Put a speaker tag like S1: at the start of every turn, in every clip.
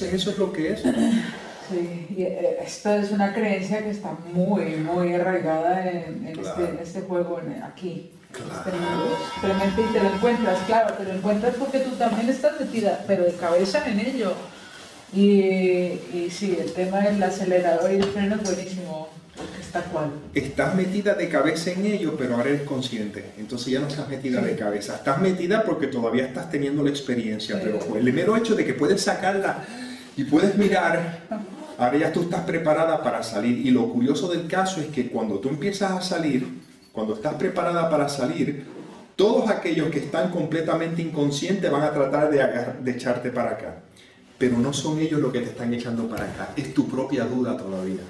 S1: Entonces eso es lo que es.
S2: Sí, y eh, esto es una creencia que está muy, muy arraigada en, en este, en este juego en- aquí.
S1: Claro.
S2: Y te lo encuentras, claro, te lo encuentras porque tú también estás metida, pero de cabeza en ello. Y, y sí, el tema del acelerador y el freno es buenísimo, porque está cual.
S1: Estás metida de cabeza en ello, pero ahora eres consciente. Entonces ya no estás metida de cabeza. Estás metida porque todavía estás teniendo la experiencia,
S2: Sí.
S1: pero el mero hecho de que puedes sacarla y puedes mirar, ahora ya tú estás preparada para salir. Y lo curioso del caso es que cuando tú empiezas a salir, cuando estás preparada para salir, todos aquellos que están completamente inconscientes van a tratar de, de echarte para acá. Pero no son ellos los que te están echando para acá, es tu propia duda todavía.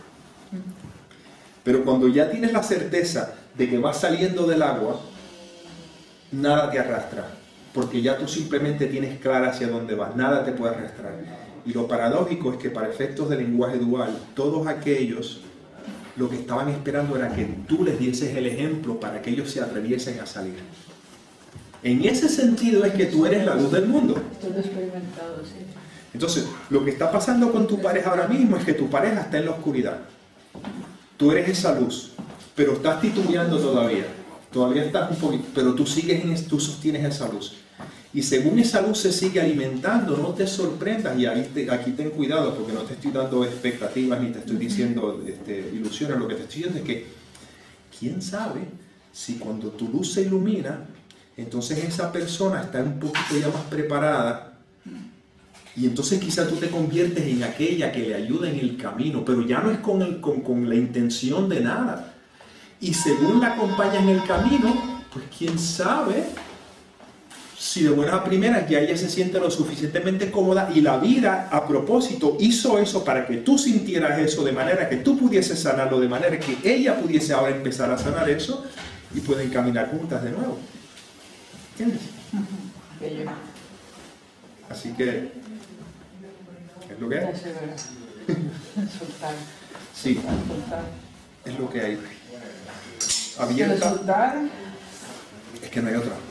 S1: Pero cuando ya tienes la certeza de que vas saliendo del agua, nada te arrastra, porque ya tú simplemente tienes clara hacia dónde vas, nada te puede arrastrar. Y lo paradójico es que para efectos de lenguaje dual, todos aquellos lo que estaban esperando era que tú les dieses el ejemplo para que ellos se atreviesen a salir. En ese sentido es que tú eres la luz del mundo. Entonces, lo que está pasando con tu pareja ahora mismo es que tu pareja está en la oscuridad. Tú eres esa luz, pero estás titubeando todavía. Todavía estás un poquito, pero tú sigues en, tú sostienes esa luz. Y según esa luz se sigue alimentando, no te sorprendas, y ahí te- aquí ten cuidado, porque no te estoy dando expectativas ni te estoy diciendo este, ilusiones, lo que te estoy diciendo es que, ¿quién sabe si cuando tu luz se ilumina, entonces esa persona está un poquito ya más preparada y entonces quizá tú te conviertes en aquella que le ayuda en el camino, pero ya no es con, el- con, con la intención de nada. Y según la acompaña en el camino, pues quién sabe si de buenas a primeras ya ella se siente lo suficientemente cómoda y la vida a propósito hizo eso para que tú sintieras eso de manera que tú pudieses sanarlo, de manera que ella pudiese ahora empezar a sanar eso y pueden caminar juntas de nuevo. ¿Entiendes? Así que es lo que hay. Sí, es lo que hay. Abierta, es que no hay otra.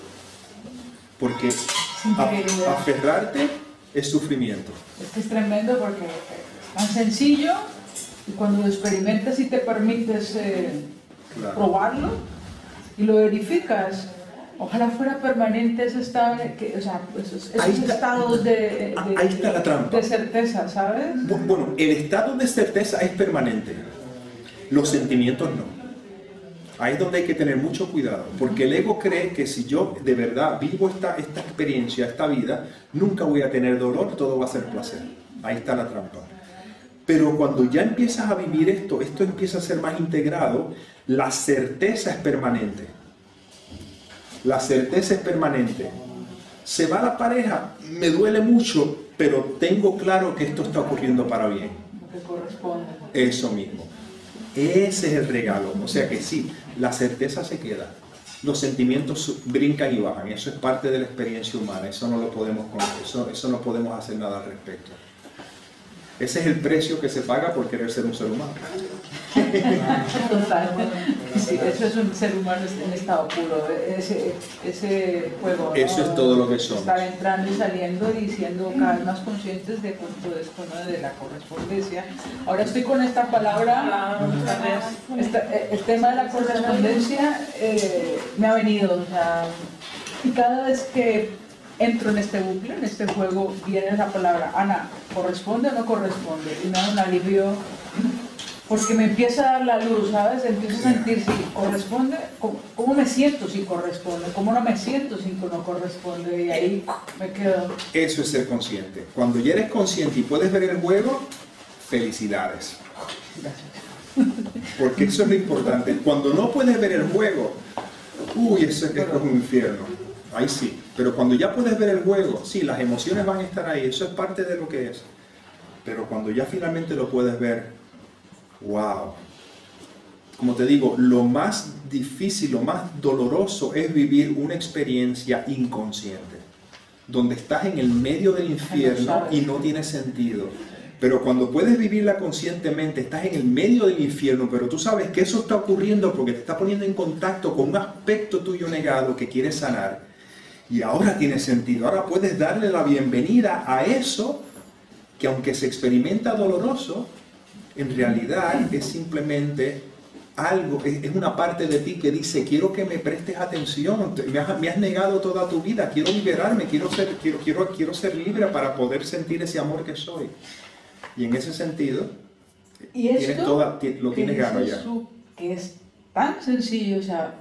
S1: Porque a- aferrarte es sufrimiento.
S2: es que es tremendo porque es tan sencillo y cuando lo experimentas y te permites eh,
S1: Claro.
S2: probarlo y lo verificas, ojalá fuera permanente ese estado, que, o sea, esos, esos
S1: está.
S2: estados de, de-
S1: Ahí está la trampa.
S2: de certeza, ¿sabes?
S1: Bu- Bueno, el estado de certeza es permanente. Los sentimientos no. Ahí es donde hay que tener mucho cuidado, porque el ego cree que si yo de verdad vivo esta, esta experiencia, esta vida, nunca voy a tener dolor, todo va a ser placer. Ahí está la trampa. Pero cuando ya empiezas a vivir esto, esto empieza a ser más integrado, la certeza es permanente. La certeza es permanente. Se va la pareja, me duele mucho, pero tengo claro que esto está ocurriendo para bien. Eso mismo. Ese es el regalo. O sea que sí, la certeza se queda. Los sentimientos brincan y bajan. Eso es parte de la experiencia humana. Eso no lo podemos eso, eso no podemos hacer nada al respecto. Ese es el precio que se paga por querer ser un ser humano.
S2: Sí, eso es un ser humano en estado puro, ese, ese juego. ¿no?
S1: Eso es todo lo que somos.
S2: Estar entrando y saliendo y siendo cada vez más conscientes de cuánto es ¿no? de la correspondencia. Ahora estoy con esta palabra, esta- el tema de la correspondencia eh, me ha venido, o sea, y cada vez que entro en este bucle, en este juego, viene esa palabra, Ana, ¿corresponde o no corresponde? Y me da un alivio porque me empieza a dar la luz, ¿sabes? Empiezo a sentir si corresponde, cómo, cómo me siento si corresponde, cómo no me siento si no corresponde, y ahí me quedo.
S1: Eso es ser consciente. Cuando ya eres consciente y puedes ver el juego, felicidades. Porque eso es lo importante. Cuando no puedes ver el juego, uy, eso es que esto es un infierno. Ahí sí. Pero cuando ya puedes ver el juego, sí, las emociones van a estar ahí. Eso es parte de lo que es. Pero cuando ya finalmente lo puedes ver, wow. Como te digo, lo más difícil, lo más doloroso es vivir una experiencia inconsciente, donde estás en el medio del infierno y no tiene sentido. Pero cuando puedes vivirla conscientemente, estás en el medio del infierno, pero tú sabes que eso está ocurriendo porque te está poniendo en contacto con un aspecto tuyo negado que quieres sanar. Y ahora tiene sentido. Ahora puedes darle la bienvenida a eso que aunque se experimenta doloroso, en realidad es simplemente algo, es, una parte de ti que dice, quiero que me prestes atención, me has, negado toda tu vida, quiero liberarme, quiero ser, quiero, quiero, quiero ser libre para poder sentir ese amor que soy. Y en ese sentido,
S2: ¿Y esto,
S1: tienes toda, lo tienes
S2: ganado ya. Que es tan sencillo, o sea,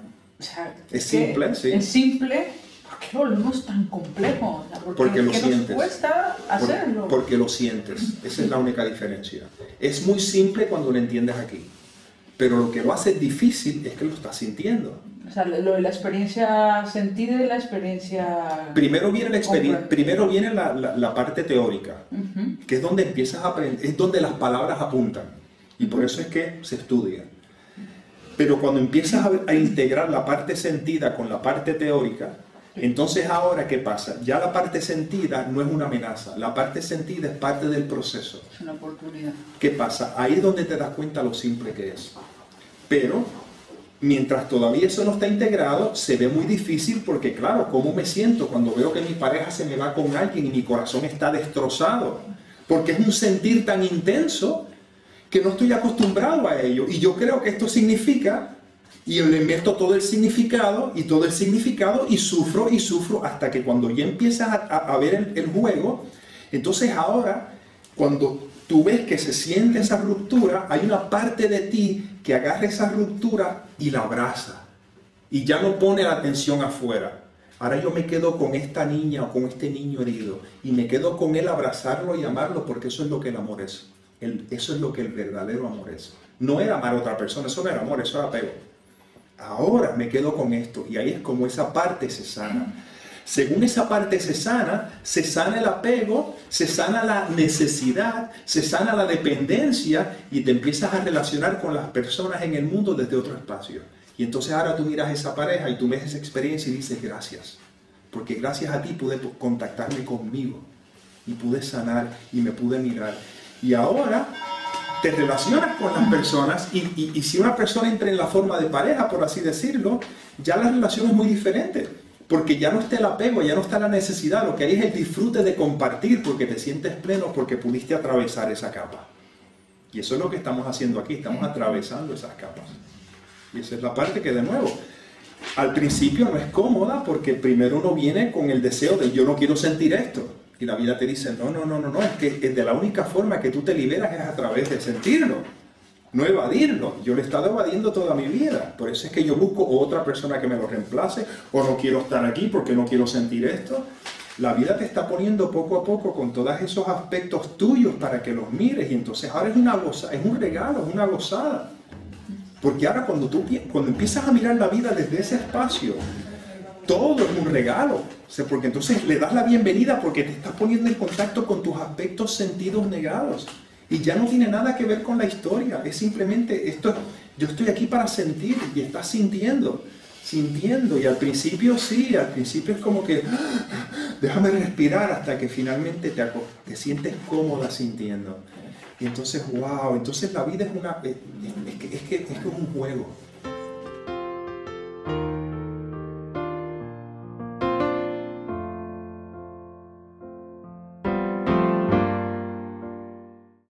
S1: es simple, sí.
S2: Es simple, ¿por qué volvemos tan complejo?
S1: porque, lo sientes.
S2: Nos cuesta hacerlo.
S1: porque lo sientes, esa es la única diferencia. Es muy simple cuando lo entiendes aquí pero lo que lo hace difícil es que lo estás sintiendo.
S2: O sea, lo de la experiencia sentida y la experiencia...
S1: Primero viene la, primero viene la, la, parte teórica, que es donde empiezas a aprender, es donde las palabras apuntan. Y por eso es que se estudia. Pero cuando empiezas a, a integrar la parte sentida con la parte teórica, entonces ahora, ¿qué pasa? Ya la parte sentida no es una amenaza, la parte sentida es parte del proceso.
S2: Es una oportunidad.
S1: ¿Qué pasa? Ahí es donde te das cuenta lo simple que es. Pero mientras todavía eso no está integrado, se ve muy difícil porque, claro, ¿cómo me siento cuando veo que mi pareja se me va con alguien y mi corazón está destrozado? Porque es un sentir tan intenso que no estoy acostumbrado a ello. Y yo creo que esto significa y le invierto todo el significado y todo el significado y sufro y sufro hasta que cuando ya empiezas a, ver el, juego, entonces ahora cuando tú ves que se siente esa ruptura, hay una parte de ti que agarra esa ruptura y la abraza y ya no pone la atención afuera. Ahora yo me quedo con esta niña o con este niño herido y me quedo con él abrazarlo y amarlo porque eso es lo que el amor es. eso es lo que el verdadero amor es. No era amar a otra persona, eso no era amor, eso era apego ahora me quedo con esto. Y ahí es como esa parte se sana. Según esa parte se sana, se sana el apego, se sana la necesidad, se sana la dependencia y te empiezas a relacionar con las personas en el mundo desde otro espacio. Y entonces ahora tú miras esa pareja y tú ves esa experiencia y dices gracias. Porque gracias a ti pude contactarme conmigo y pude sanar y me pude mirar. Y ahora te relacionas con las personas y, si una persona entra en la forma de pareja, por así decirlo, ya la relación es muy diferente. Porque ya no está el apego, ya no está la necesidad, lo que hay es el disfrute de compartir porque te sientes pleno porque pudiste atravesar esa capa. Y eso es lo que estamos haciendo aquí, estamos atravesando esas capas. Y esa es la parte que de nuevo, al principio no es cómoda porque primero uno viene con el deseo de yo no quiero sentir esto. Y la vida te dice, no, no, no, no, no, es que de la única forma que tú te liberas es a través de sentirlo, no evadirlo. Yo le he estado evadiendo toda mi vida. Por eso es que yo busco otra persona que me lo reemplace o no quiero estar aquí porque no quiero sentir esto. La vida te está poniendo poco a poco con todos esos aspectos tuyos para que los mires y entonces ahora es una goza, es un regalo, es una gozada. Porque ahora cuando tú cuando empiezas a mirar la vida desde ese espacio, todo es un regalo. porque entonces le das la bienvenida porque te estás poniendo en contacto con tus aspectos sentidos negados. Y ya no tiene nada que ver con la historia. Es simplemente esto, yo estoy aquí para sentir y estás sintiendo, sintiendo. Y al principio sí, al principio es como que déjame respirar hasta que finalmente te, te sientes cómoda sintiendo. Y entonces, wow, entonces la vida es un juego